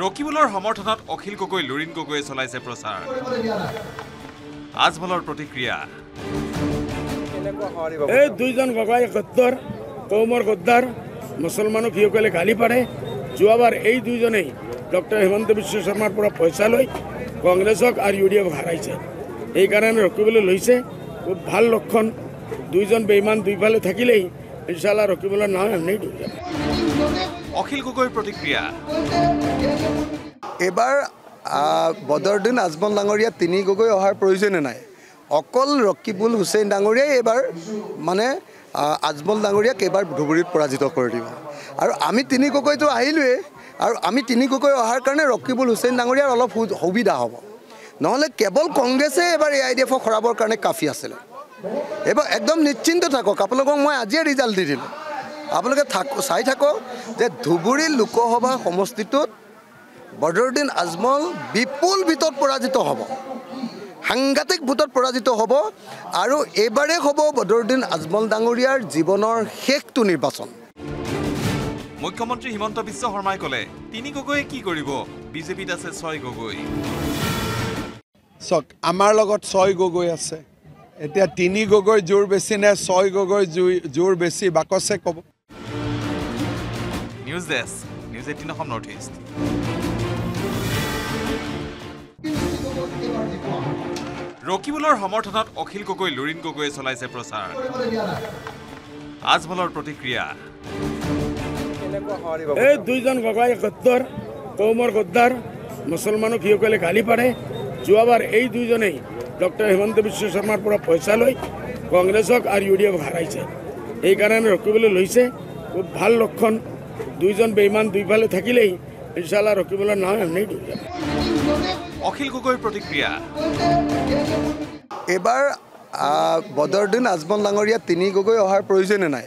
ৰকিবুলৰ সমৰ্থনত অখিল গগৈ লুৰিণ গগৈয়ে চলাইছে প্ৰচাৰ। আজমলৰ প্ৰতিক্ৰিয়া। এই দুইজন গগাই গদ্দাৰ কৌমৰ গদ্দাৰ মুছলমানক সিসকলে গালি পাৰে। যোৱাবাৰ এই দুইজনেই ডক্টৰ হিমন্ত বিশ্ব শৰ্মাৰ পৰা পইচা লৈ কংগ্ৰেছক আৰু ইউ ডি এফক হাৰাইছে। সেইকাৰণে ৰখিবলৈ লৈছে। খুব ভাল লক্ষণ। দুইজন বেইমান দুইফালে থাকিলেই ইনশাল্লাহ ৰখিবলৈ নহয় এমনি দুইজন অখিল গগৈৰ প্ৰতিক্ৰিয়া। এইবাৰ বদৰুদ্দিন আজমল ডাঙৰীয়া তিনি গগৈ অহাৰ প্ৰয়োজনে নাই। অকল ৰকিবুল হুছেইন ডাঙৰীয়াই এইবাৰ মানে আজমল ডাঙৰীয়াক এইবাৰ ধুবুৰীত পৰাজিত কৰি দিব। আৰু আমি তিনি গগৈটো আহিলোৱেই আৰু আমি তিনি গগৈ অহাৰ কাৰণে ৰকিবুল হুছেইন ডাঙৰীয়াৰ অলপ সুবিধা হ'ব। নহ'লে কেৱল কংগ্ৰেছে এইবাৰ এ আই ডি এফক হৰাবৰ কাৰণে কাফি আছিলে। এইবাৰ একদম নিশ্চিন্ত থাকক আপোনালোকক মই আজিয়ে ৰিজাল্ট দি দিলোঁ। আপোনালোকে থাক চাই থাকক যে ধুবুৰী লোকসভা সমষ্টিটোত বদৰুদ্দিন আজমল বিপুল ভোটত পৰাজিত হ'ব। সাংঘাতিক ভোটত পৰাজিত হ'ব আৰু এইবাৰেই হ'ব বদৰুদ্দিন আজমল ডাঙৰীয়াৰ জীৱনৰ শেষটো নিৰ্বাচন। মুখ্যমন্ত্ৰী হিমন্ত বিশ্ব শৰ্মাই ক'লে তিনি গগৈয়ে কি কৰিব? বিজেপিত আছে ছয় গগৈ। চাওক আমাৰ লগত ছয় গগৈ আছে। এতিয়া তিনি গগৈ জোৰ বেছি নে ছয় গগৈ জুই জোৰ বেছি বাকচে ক'ব। News desk news eighteen Assam north east ৰকিবুলৰ সমৰ্থনত অখিল গগৈ লুৰিণ গগৈয়ে চলাইছে প্ৰচাৰ। আজমলৰ প্ৰতিক্ৰিয়া। এই দুইজন গগাই গদ্দাৰ কৌমৰ গদ্দাৰ মুছলমানক সিসকলে গালি পাৰে। যোৱাবাৰ এই দুইজনেই ডক্টৰ হিমন্ত বিশ্ব শৰ্মাৰ পৰা পইচা লৈ কংগ্ৰেছক আৰু ইউ ডি এফক হাৰাইছে। সেইকাৰণে ৰখিবলৈ লৈছে। খুব ভাল লক্ষণ দুইজন বেইমান দুইফালে থাকিলেই ইনশাল্লাহ ৰখিবলৈ নহয় এমনি দুইজন অখিল গগৈৰ প্ৰতিক্ৰিয়া। এইবাৰ বদৰুদ্দিন আজমল ডাঙৰীয়া তিনি গগৈ অহাৰ প্ৰয়োজনে নাই।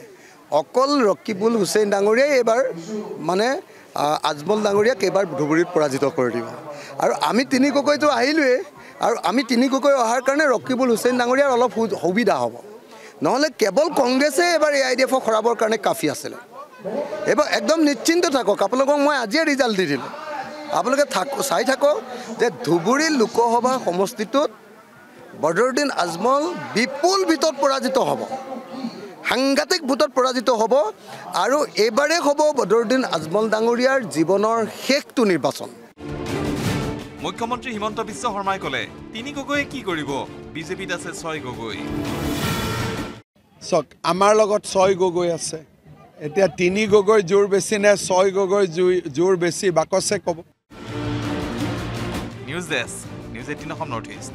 অকল ৰকিবুল হুছেইন ডাঙৰীয়াই এইবাৰ মানে আজমল ডাঙৰীয়াক এইবাৰ ধুবুৰীত পৰাজিত কৰি দিব। আৰু আমি তিনি গগৈটো আহিলোৱেই আৰু আমি তিনি গগৈ অহাৰ কাৰণে ৰকিবুল হুছেইন ডাঙৰীয়াৰ অলপ সুবিধা হ'ব। নহ'লে কেৱল কংগ্ৰেছে এইবাৰ এ আই ডি এফক হৰাবৰ কাৰণে কাফি আছিলে। এইবাৰ একদম নিশ্চিন্ত থাকক। আপোনালোকক মই আজিয়ে ৰিজাল্ট দি দিলোঁ। আপোনালোকে থাক চাই থাকক যে ধুবুৰী লোকসভা সমষ্টিটোত বদৰুদ্দিন আজমল বিপুল ভোটত পৰাজিত হ'ব। সাংঘাতিক ভোটত পৰাজিত হ'ব আৰু এইবাৰেই হ'ব বদৰুদ্দিন আজমল ডাঙৰীয়াৰ জীৱনৰ শেষটো নিৰ্বাচন। মুখ্যমন্ত্ৰী হিমন্ত বিশ্ব শৰ্মাই ক'লে তিনি গগৈয়ে কি কৰিব? বিজেপিত আছে ছয় গগৈ। চাওক আমাৰ লগত ছয় গগৈ আছে। এতিয়া তিনি গগৈ জোৰ বেছি নে ছয় গগৈ জোৰ বেছি? বাকচে ক'ব news desk news eighteen Assam north east